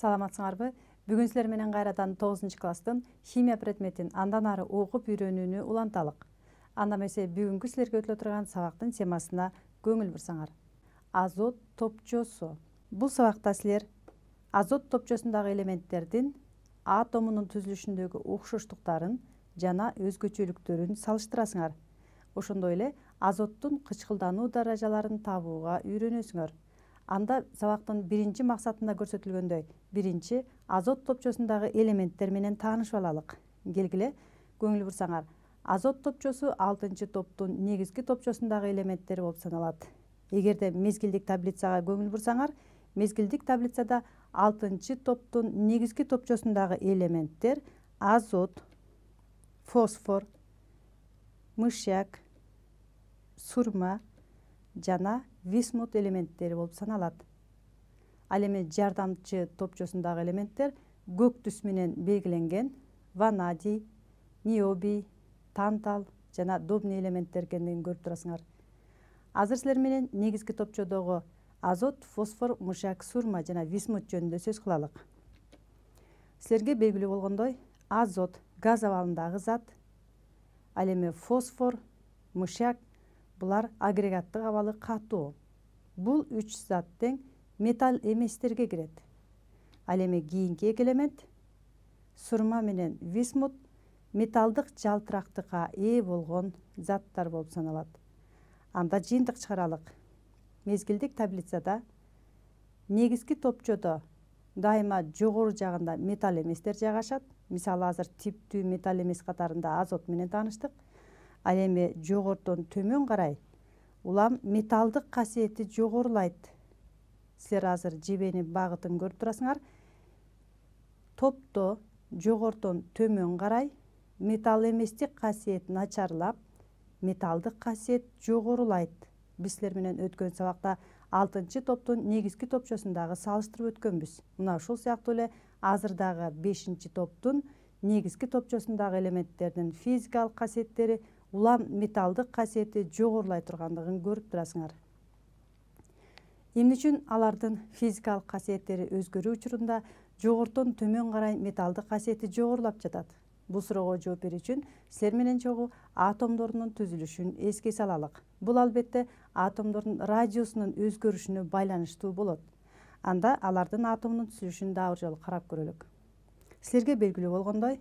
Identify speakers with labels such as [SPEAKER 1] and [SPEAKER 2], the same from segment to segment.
[SPEAKER 1] саламатсыңарбы бүгүн силер менен кайрадан тогузунчу класстын химия предметин андан ары окуп үйрөнүүнү уланталык анда эмесе бүгүнкү силерге өтүлө турган сабактын темасына көңүл бурсаңар азот топчосу бул сабакта силер азот топчосундагы элементтердин атомунун түзүлүшүндөгү окшоштуктарын жана өзгөчөлүктөрүн салыштырасыңар. Ошондой эле азоттун кычкылдануу даражаларын табууга үйрөнөсүңөр. Анда сабактын биринчи максатында көрсөтүлгөндөй. Биринчи азот топчосундагы элементтер менен таанышып алалык. Келгиле көңүл бурсаңар. Азот топчосу алтынчы топтун негизги топчосундагы элементтери болуп саналат. Эгерде мезгилдик таблицага көңүл бурсаңар мезгилдик таблицада алтынчы топтун негизги топчосундагы элементтер азот фосфор мышьяк сурма жана висмут элементтери болуп саналат. Ал эми жардамчы топчосундагы элементтер көк түс менен белгиленген ванадий ниобий тантал жана добный элементтер экендигин көрүп турасыңар. Азыр силер менен негизги топчодогу азот фосфор мышьяк сурма жана висмут жөнүндө сөз кылалык. Силерге белгилүү болгондой азот газ абалындагы зат ал эми фосфор мышьяк булар агрегаттык абалы катуу. Бул үч зат тең металл эместерге кирет. Ал эми кийинки эки элемент сурма менен висмут металлдык жалтырактыкка ээ болгон заттар болуп саналат. Анда жыйынтык чыгаралык. Мезгилдик таблицада негизги топчодо дайыма жогору жагында металл эместер жайгашат. Мисалы азыр типтүү металл эмес катарында азот менен тааныштык ал эми жогорудон төмөн карай улам металлдык касиети жогорулайт. Силер азыр жебенин багытын көрүп турасыңар. Топто жогорудон төмөн карай металл эместик касиет начарлап металлдык касиет жогорулайт. Биз силер менен өткөн сабакта алтынчы топтун негизги топчосун дагы салыштырып өткөнбүз. Мына ушул сыяктуу эле азыр дагы бешинчи топтун негизги топчосундагы элементтердин физикалык касиеттери улам металлдык касиети жогорулай тургандыгын көрүп турасыңар. Эмне үчүн алардын физикалык касиеттери өзгөрүү учурунда жогорудон төмөн карай металлдык касиети жогорулап жатат? Бул суроого жооп берүү үчүн силер менен чогуу атомдордун түзүлүшүн эске салалык. Бул албетте атомдордун радиусунун өзгөрүшүнө байланыштуу болот. Анда алардын атомунун түзүлүшүн дагы бир жолу карап көрөлүк. Силерге белгилүү болгондой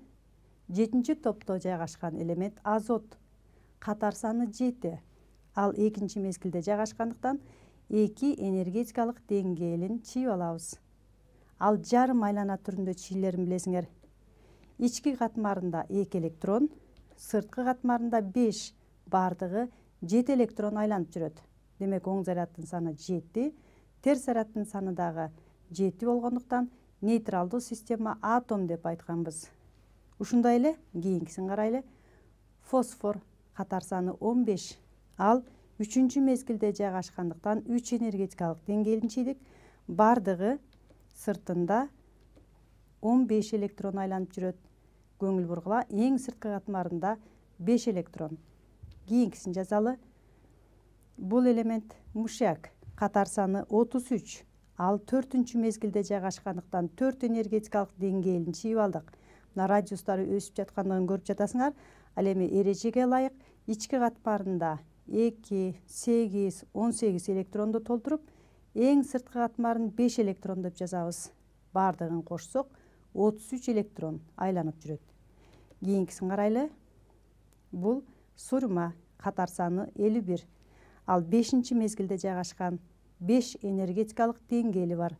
[SPEAKER 1] жетинчи топто жайгашкан элемент азот катар саны жети ал экинчи мезгилде жайгашкандыктан эки энергетикалык деңгээлин чийип алабыз. Ал жарым айлана түрүндө чийилерин билесиңер ички катмарында эки электрон сырткы катмарында беш баардыгы жети электрон айланып жүрөт. Демек оң заряддын саны жети терс заряддын саны дагы жети болгондуктан нейтралдуу система атом деп айтканбыз ушундай эле кийинкисин карайлы фосфор катар саны он беш ал үчүнчү мезгилде жайгашкандыктан үч энергетикалык деңгээлин чийдик баардыгы сыртында он беш электрон айланып жүрөт көңүл бургула эң сырткы катмарында беш электрон. Кийинкисин жазалы. Бул элемент мышьяк катар саны отуз үч ал төртүнчү мезгилде жайгашкандыктан төрт энергетикалык деңгээлин чийип алдык мына радиустары өсүп жаткандыгын көрүп жатасыңар. Ал эми эрежеге ички катмарында эки сегиз он сегиз электронду толтуруп эң сырткы катмарын беш электрон деп жазабыз кошсок отуз үч электрон айланып жүрөт кийинкисин карайлы бул сурма катар саны элүү бир ал бешинчи мезгилде жайгашкан беш энергетикалык деңгээли бар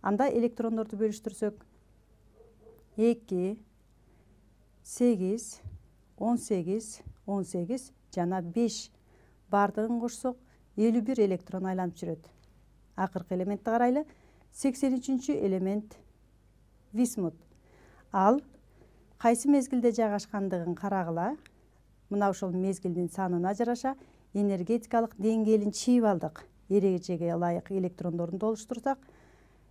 [SPEAKER 1] анда электрондорду бөлүштүрсөк эки сегиз он сегиз он сегиз жана беш баардыгын кошсок элүү бир электрон айланып жүрөт акыркы элементти карайлы сексен үчүнчү элемент висмут ал кайсы мезгилде жайгашкандыгын карагыла мына ошол мезгилдин санына жараша энергетикалык деңгээлин чийип алдык эрежеге ылайык электрондорун толуштурсак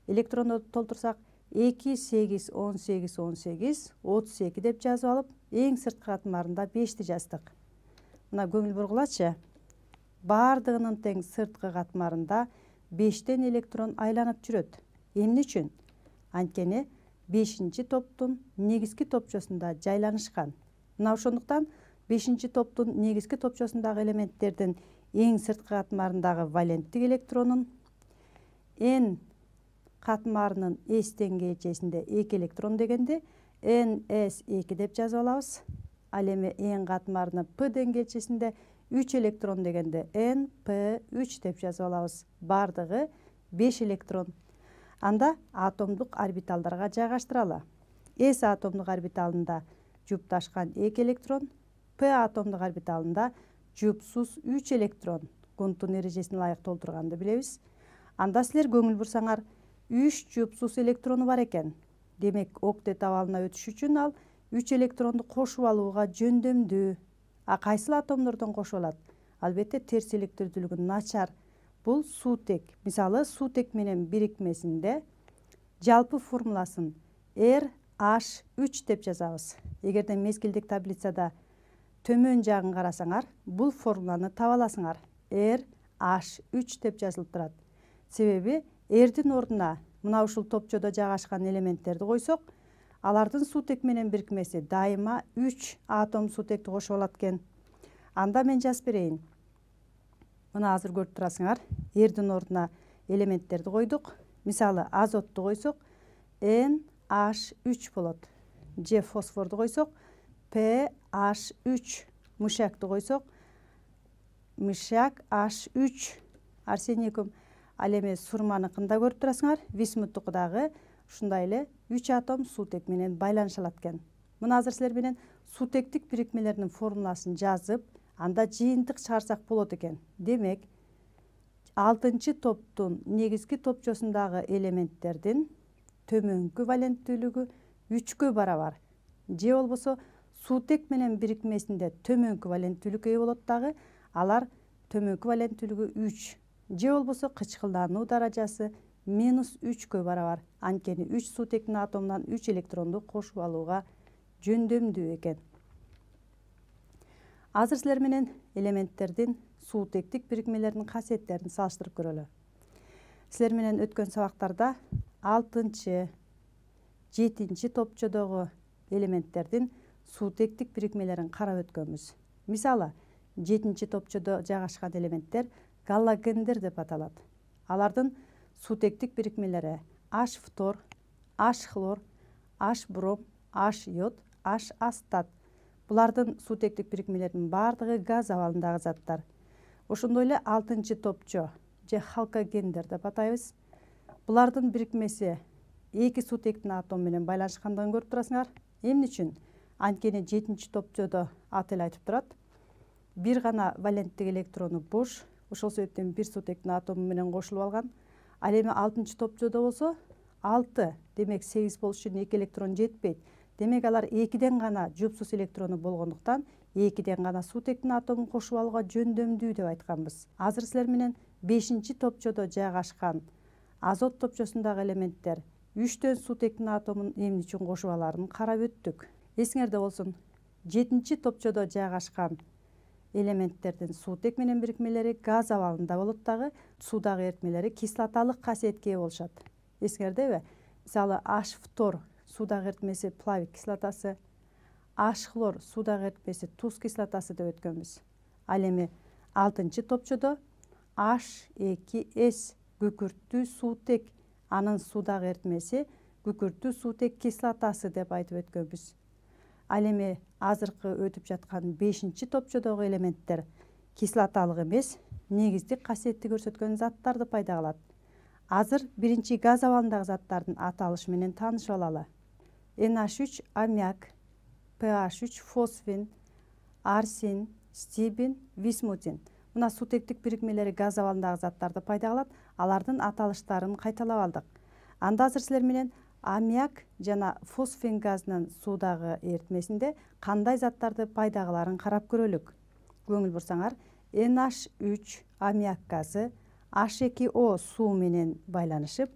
[SPEAKER 1] электрондорду толтурсак эки сегиз он сегиз он сегиз отуз эки деп жазып алып эң сырткы катмарында бешти жаздык мына көңүл бургулачы баардыгынын тең сырткы катмарында бештен электрон айланып жүрөт эмне үчүн анткени бешинчи топтун негизги топчосунда жайланышкан мына ошондуктан бешинчи топтун негизги топчосундагы элементтердин эң сырткы катмарындагы валенттик электронун н катмарынын с деңгээлчесинде эки электрон дегенди н с эки деп жазып алабыз ал эми н катмарынын п деңгээлчесинде үч электрон дегенде н п үч деп жазып алабыз баардыгы беш электрон. Анда атомдук орбиталдарга жайгаштыралы с атомдук орбиталында жупташкан эки электрон п атомдук орбиталында жупсуз үч электрон. Гунттун эрежесине ылайык толтурганды билебиз анда силер көңүл бурсаңар үч жупсуз электрону бар экен демек октет абалына өтүш үчүн ал үч электронду кошуп алууга жөндөмдүү а кайсыл атомдордон кошуп алат албетте терс электирдүүлүгү начар бул суутек мисалы суутек менен бирикмесинде жалпы формуласын р h үч деп жазабыз эгерде мезгилдик таблицада төмөн жагын карасаңар бул формуланы таба аласыңар р h үч деп жазылып турат себеби рдин ордуна мына ушул топчодо жайгашкан элементтерди койсок алардын суутек менен бирикмеси. Дайыма үч атом суутекти кошуп алат экен. Анда мен жазып берейин. Мына азыр көрүп турасыңар рдин ордуна элементтерди койдук. Мисалы азотту койсок н h үч болот. Же фосфорду койсок п h үч мышьякты койсок мышьяк h үч арсеникум ал эми сурманыкын да көрүп турасыңар? Висмуттуку дагы ушундай эле үч атом суутек менен байланыша алат экен. Мына азыр силер менен суутектик бирикмелердин формуласын жазып анда жыйынтык чыгарсак болот экен. Демек алтынчы топтун негизги топчосундагы элементтердин төмөнкү валенттүүлүгү үчкө барабар. Же болбосо суутек менен бирикмесинде төмөнкү валенттүүлүккө ээ болот дагы алар төмөнкү валенттүүлүгү үч же болбосо кычкылдануу даражасы минус үчкө барабар анткени үч суутектин атомунан үч электронду кошуп алууга жөндөмдүү экен азыр силер менен элементтердин суутектик бирикмелеринин касиеттерин салыштырып көрөлү силер менен өткөн сабактарда алтынчы жетинчи топчодогу элементтердин суутектик бирикмелерин карап өткөнбүз. Мисалы жетинчи топчодо жайгашкан элементтер галлогендер деп аталат алардын суутектик бирикмелери аш фтор аш хлор аш бром аш йод аш астат. Булардын суутектик бирикмелеринин баардыгы газ абалындагы заттар. Ошондой эле алтынчы топчо же халкогендер деп атайбыз. Булардын бирикмеси эки суутектин атому менен байланышкандыгын көрүп турасыңар. Эмне үчүн? Анткени жетинчи топчодо аты эле айтып турат. Бир гана валенттик электрону бош ошол себептен бир суутектин атому менен кошулуп алган. Ал эми алтынчы топчодо болсо алты демек сегиз болуш үчүн эки электрон жетпейт. Демек алар экиден гана жупсуз электрону болгондуктан экиден гана суутектин атомун кошуп алууга жөндөмдүү деп айтканбыз. Азыр силер менен бешинчи топчодо жайгашкан азот топчосундагы элементтер үчтөн суутектин атомун эмне үчүн кошуп алаарын карап өттүк. Эсиңерде болсун жетинчи топчодо жайгашкан элементтердин суутек менен бирикмелери газ абалында болот дагы суудагы эритмелери кислоталык касиетке ээ болушат. Эсиңердеби мисалы аш фтор суудагы эритмеси плавик кислотасы аш хлор суудагы эритмеси туз кислотасы деп өткөнбүз. Ал эми алтынчы топчодо аш эки с күкүрттүү суутек анын суудагы эритмеси күкүрттүү суутек кислотасы деп айтып өткөнбүз. Ал эми азыркы өтүп жаткан бешинчи топчодогу элементтер кислоталык эмес негиздик касиетти көрсөткөн заттарды пайда кылат. Азыр биринчи газ абалындагы заттардын аталышы менен таанышып алалы. Nh үч аммиак ph үч фосфин арсин стибин висмутин. Мына суутектик бирикмелери газ абалындагы заттарды пайда кылат алардын аталыштарын кайталап алдык. Анда азыр силер менен аммиак жана фосфин газынын суудагы эритмесинде кандай заттарды пайда кылаарын карап көрөлүк? Көңүл бурсаңар nh үч аммиак газы h эки о суу менен байланышып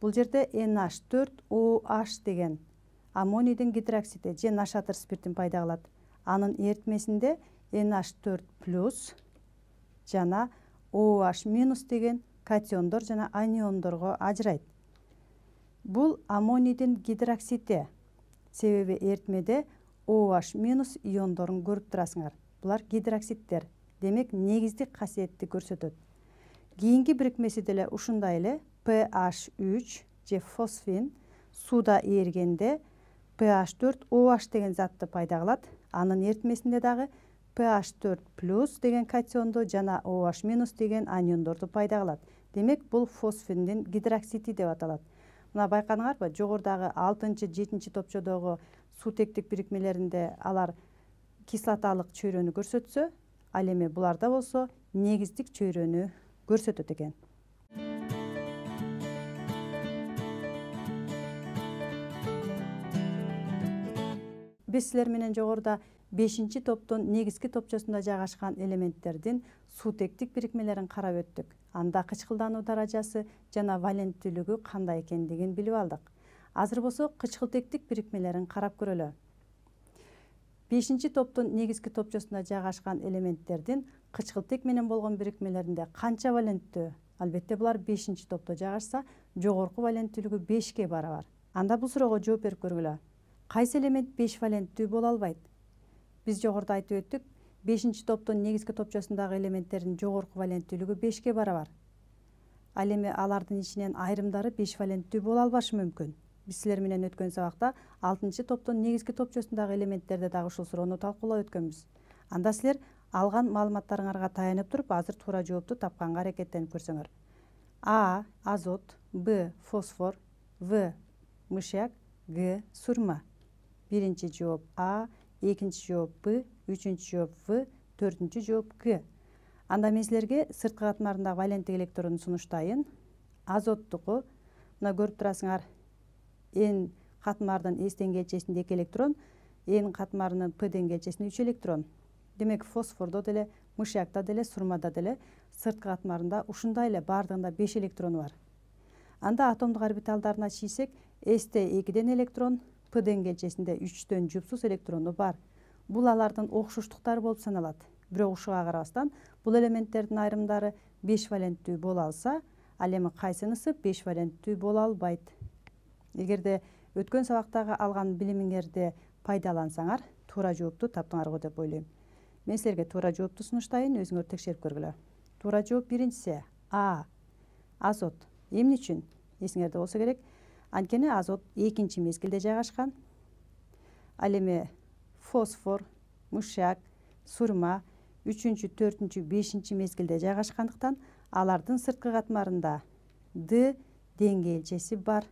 [SPEAKER 1] бул жерде nh төрт оh деген аммонийдин гидроксиди же нашатыр спиртин пайда кылат анын эритмесинде nh төрт плюс жана оh минус деген катиондор жана аниондорго ажырайт. Бул аммонийдин гидроксиди себеби эритмеде oh минус иондорун көрүп турасыңар булар гидроксидтер. Демек негиздик касиетти көрсөтөт кийинки бирикмеси деле ушундай ph үч же фосфин сууда эригенде ph төрт oh деген затты пайда кылат анын эритмесинде дагы ph төрт плюс деген катионду жана oh деген аниондорду пайда демек бул фосфиндин гидроксиди деп аталат мына байкадыңарбы жогорудагы алтынчы жетинчи топчодогу суутектик бирикмелеринде алар кислоталык чөйрөнү көрсөтсө ал эми буларда болсо негиздик чөйрөнү көрсөтөт экен. Биз силер менен жогоруда бешинчи топтун негизги топчосунда жайгашкан элементтердин суутектик бирикмелерин карап өттүк. Анда кычкылдануу даражасы жана валенттүүлүгү кандай экендигин билип алдык. Азыр болсо кычкылтектик бирикмелерин карап көрөлү бешинчи топтун негизги топчосунда жайгашкан элементтердин кычкылтек менен болгон бирикмелеринде канча валенттүү албетте булар бешинчи топто жайгашса жогорку валенттүүлүгү бешке барабар. Анда бул суроого жооп берип көргүлө кайсы элемент беш валенттүү боло албайт? Биз жогоруда айтып өттүк бешинчи топтун негизги топчосундагы элементтердин жогорку валенттүүлүгү бешке барабар. Ал эми алардын ичинен айрымдары беш валенттүү боло албашы мүмкүн. Биз силер менен өткөн сабакта алтынчы топтун негизги топчосундагы элементтерде дагы ушул суроону талкуулап өткөнбүз. Анда силер алган маалыматтарыңарга таянып туруп азыр туура жоопту тапканга аракеттенип көрсөңөр. А азот б фосфор в мышьяк г сурма биринчи жооп а экинчи жооп б үчүнчү жооп в төртүнчү жооп г анда мен силерге сырткы катмарындагы валенттик электронду сунуштайын азоттуку мына көрүп турасыңар н катмардын с деңгээлчесинде эки электрон н катмарынын п деңгээлчесинде үч электрон демек фосфордо деле мышьякта деле сурмада деле сырткы катмарында ушундай эле баардыгында беш электрону бар анда атомдук орбиталдарына чийсек сте экиден электрон п деңгээлчесинде үчтөн жупсуз электрону бар. Бул алардын окшоштуктары болуп саналат. Бирок ушуга карабастан бул элементтердин айрымдары беш валенттүү боло алса ал эми кайсынысы беш валенттүү боло албайт. Эгерде өткөн сабактагы алган билимиңерди пайдалансаңар туура жоопту таптыңар го деп ойлойм. Мен силерге туура жоопту сунуштайын өзүңөр текшерип көргүлө. Туура жооп биринчиси а. Азот. Эмне үчүн? Эсиңерде болсо керек. Анткени азот экинчи мезгилде жайгашкан ал эми фосфор мышьяк сурма үчүнчү төртүнчү бешинчи мезгилде жайгашкандыктан алардын сырткы катмарында д деңгээлчеси бар.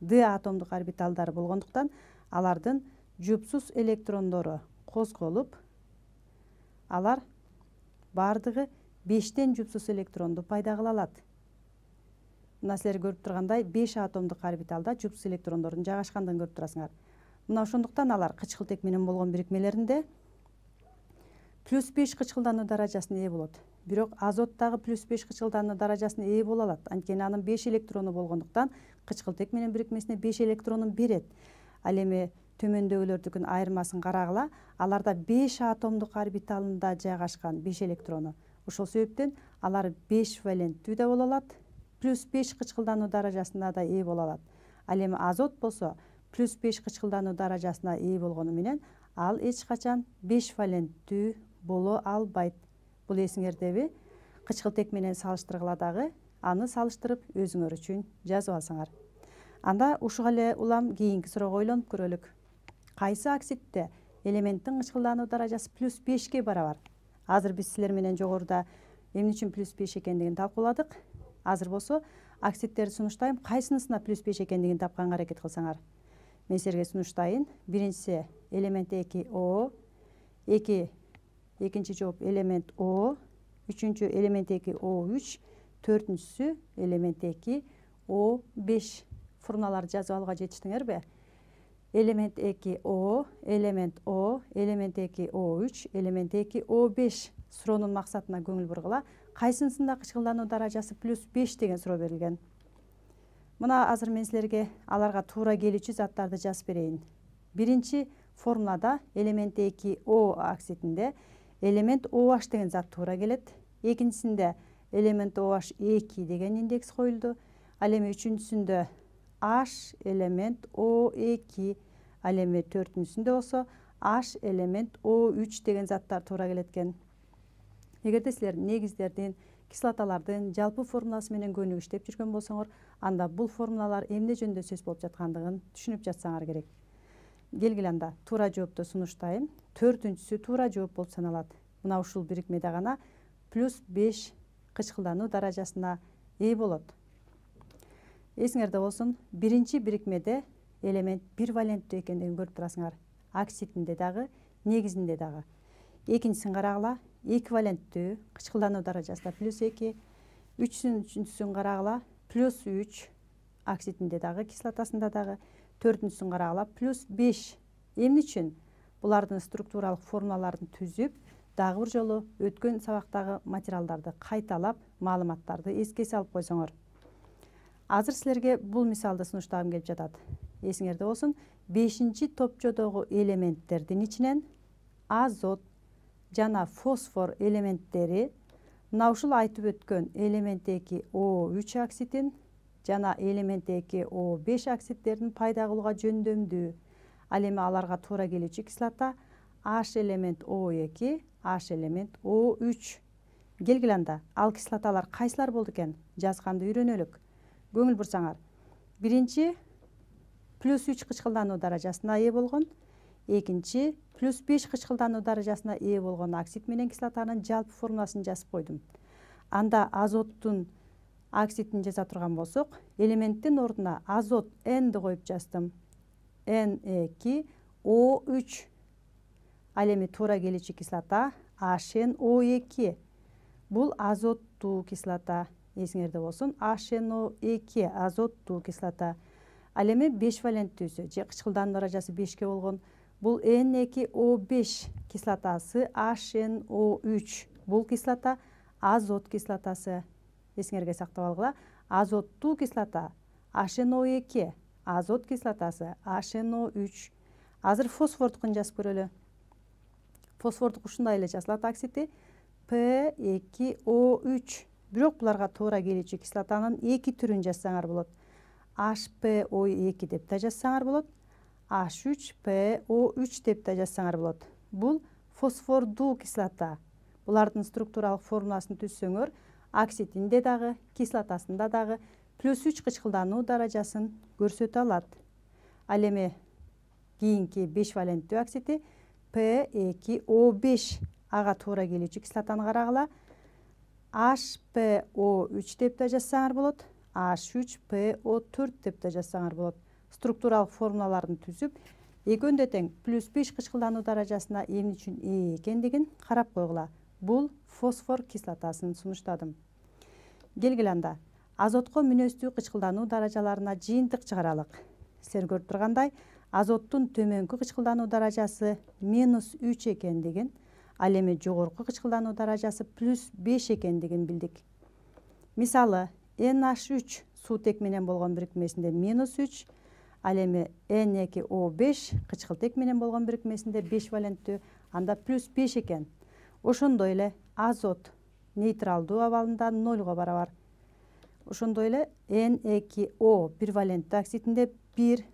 [SPEAKER 1] Д атомдук орбиталдары болгондуктан алардын жупсуз электрондору козголуп алар баардыгы бештен жупсуз электронду пайда кыла алат мына силер көрүп тургандай беш атомдук орбиталда жупсуз электрондордун жайгашкандыгын көрүп турасыңар мына ошондуктан алар кычкылтек менен болгон бирикмелеринде плюс беш кычкылдануу даражасына ээ болот бирок азот дагы плюс беш кычкылдануу даражасына ээ боло алат. Анткени анын беш электрону болгондуктан кычкылтек менен бирикмесине беш электронун берет. Ал эми төмөндөгүлөрдүкүн айырмасын карагыла аларда беш атомдук орбиталында жайгашкан беш электрону. Ошол себептен алар беш валенттүү да боло алат. Плюс беш кычкылдануу даражасына да ээ боло алат. Ал эми азот болсо плюс беш кычкылдануу даражасына ээ болгону менен ал эч качан беш валенттүү боло албайт. Бул эсиңердеби кычкылтек менен салыштыргыла дагы аны салыштырып өзүңөр үчүн жазып алсаңар. Анда ушуга эле улам кийинки суроого ойлонуп көрөлүк. Кайсы оксидте элементтин кычкылдануу даражасы плюс бешке барабар? Азыр биз силер менен жогоруда эмне үчүн плюс беш экендигин талкууладык. Азыр болсо оксидтерди сунуштайм кайсынысына плюс беш экендигин тапканга аракет кылсаңар. Мен силерге сунуштайын. Биринчиси элемент эки о эки экинчи жооп элемент о үчүнчү элемент эки о үч төртүнчүсү элемент эки о беш формулаларды жазып алууга жетиштиңерби? Элемент эки о элемент о элемент эки о үч элемент эки о беш. Суроонун максатына көңүл бургула кайсынысында кычкылдануу даражасы плюс беш деген суроо берилген. Мына азыр мен силерге аларга туура келүүчү заттарды жазып берейин. Биринчи формулада элемент эки о оксидинде элемент oh деген зат туура келет. Экинчисинде элемент oh эки деген индекс коюлду. Ал эми үчүнчүсүндө h элемент о эки ал эми төртүнчүсүндө болсо h элемент о үч деген заттар туура келет экен эгерде силер негиздердин кислоталардын жалпы формуласы менен көнүгүп иштеп жүргөн болсоңор анда бул формулалар эмне жөнүндө сөз болуп жаткандыгын түшүнүп жатсаңар керек. Келгиле анда туура жоопту сунуштайын төртүнчүсү туура жооп болуп саналат мына ушул бирикмеде гана плюс беш кычкылдануу даражасына ээ болот эсиңерде болсун биринчи бирикмеде элемент бир валенттүү экендигин көрүп турасыңар оксидинде дагы негизинде дагы экинчисин карагыла эквиваленттүү кычкылдануу даражасында плюс эки үчүнчүсүн карагыла плюс үч оксидинде дагы кислотасында дагы төртүнчүсүн карагыла плюс беш эмне үчүн булардын структуралык формулаларын түзүп дагы бир жолу өткөн сабактагы материалдарды кайталап маалыматтарды эске салып койсоңор азыр силерге бул мисалды сунуштагым келип жатат эсиңерде болсун бешинчи топчодогу элементтердин ичинен азот жана фосфор элементтери мына ушул айтып өткөн элемент эки о үч оксидин жана элемент эки о беш оксиддерин пайда кылууга жөндөмдүү. Ал эми аларга туура келүүчү кислота h элемент о эки h элемент о үч. Келгиле анда ал кислоталар кайсылар болду экен? Жазганды үйрөнөлүк. Көңүл бурсаңар. Биринчи плюс үч кычкылдануу даражасына ээ болгон экинчи плюс беш кычкылдануу даражасына ээ болгон оксид менен кислотанын жалпы формуласын жазып койдум. Анда азоттун оксидин жаза турган болсок элементтин ордуна азот нди коюп жаздым. Н эки о үч. Ал эми туура келүүчү кислота hн о эки бул азоттуу кислота эсиңерде болсун о эки азоттуу кислота. Ал эми беш валенттүүсү же кычкылдануу даражасы бешке болгон о беш кислотасы hн о үч бул кислота азот кислотасы. Эсиңерге сактап алгыла азоттуу кислота hн о эки азот кислотасы hн о үч азыр фосфордукун жазып көрөлү фосфордук ушундай эле жазылат о үч бирок буларга туура келүүчү кислотанын эки түрүн жазсаңар болот. Hp о эки деп да жазсаңар болот. H үч п о үч деп да жазсаңар болот бул фосфордуу кислота булардын структуралык формуласын түзсөңөр оксидинде дагы кислотасында дагы плюс үч кычкылдануу даражасын көрсөтө алат ал эми кийинки беш валенттүү оксиди п эки о беш ага туура келүүчү кислотаны карагыла h п о үч деп да жазсаңар болот h үч п о төрт деп да жазсаңар болот структуралык формулаларын түзүп экөөндө тең плюс беш кычкылдануу даражасына эмне үчүн ээ экендигин карап койгула. Бул фосфор кислотасын сунуштадым. Келгиле анда азотко мүнөздүү кычкылдануу даражаларына жыйынтык чыгаралык. Силер көрүп тургандай азоттун төмөнкү кычкылдануу даражасы минус үч экендигин ал эми жогорку кычкылдануу даражасы плюс беш экендигин билдик. Мисалы nh үч суутек менен болгон бирикмесинде минус үч о беш кычкылтек менен болгон бирикмесинде беш валенттүү анда плюс беш экен ошондой эле азот нейтралдуу абалында нольго барабар. Ошондой эле н эки о бир валенттүү оксидинде бир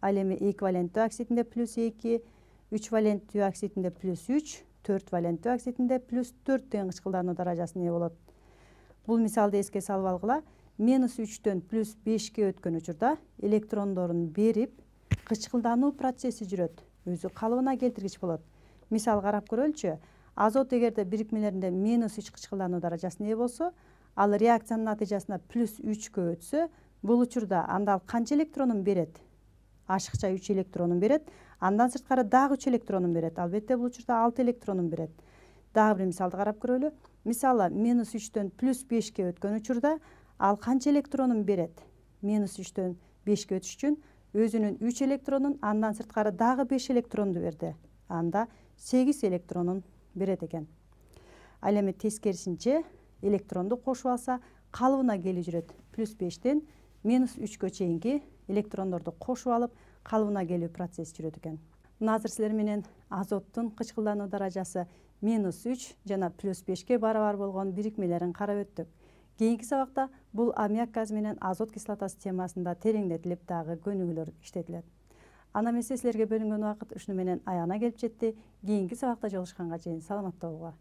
[SPEAKER 1] ал эми эквиваленттүү оксидинде плюс эки үч валенттүү оксидинде плюс үч төрт валенттүү оксидинде плюс төрт деген кычкылдануу даражасына ээ болот бул мисалды эске салып алгыла минус үчтөн плюс бешке өткөн учурда электрондорун берип кычкылдануу процесси жүрөт өзү калыбына келтиргич болот мисал карап көрөлүчү азот эгерде бирикмелеринде минус үч кычкылдануу даражасына ээ болсо ал реакциянын натыйжасында плюс үчкө өтсө бул учурда анда ал канча электронун берет ашыкча үч электронун берет андан сырткары дагы үч электронун берет албетте бул учурда алты электронун берет дагы бир мисалды карап көрөлү мисалы минус үчтөн плюс бешке өткөн учурда ал канча электронун берет минус үчтөн бешке өтүш үчүн өзүнүн үч электронун андан сырткары дагы беш электронду берди анда сегиз электронун берет экен ал эми тескерисинче электронду кошуп алса калыбына келип жүрөт плюс бештен минус үчкө чейинки электрондорду кошуп алып калыбына келүү процесси жүрөт экен мына азыр силер менен азоттун кычкылдануу даражасы минус үч жана плюс бешке барабар болгон бирикмелерин карап өттүк кийинки сабакта бул аммиак газы менен азот кислотасы темасында тереңдетилип дагы көнүгүүлөр иштетилет анда эмесе силерге бөлүнгөн убакыт ушуну менен аягына келип жетти кийинки сабакта жолугушканга чейин саламатта болгула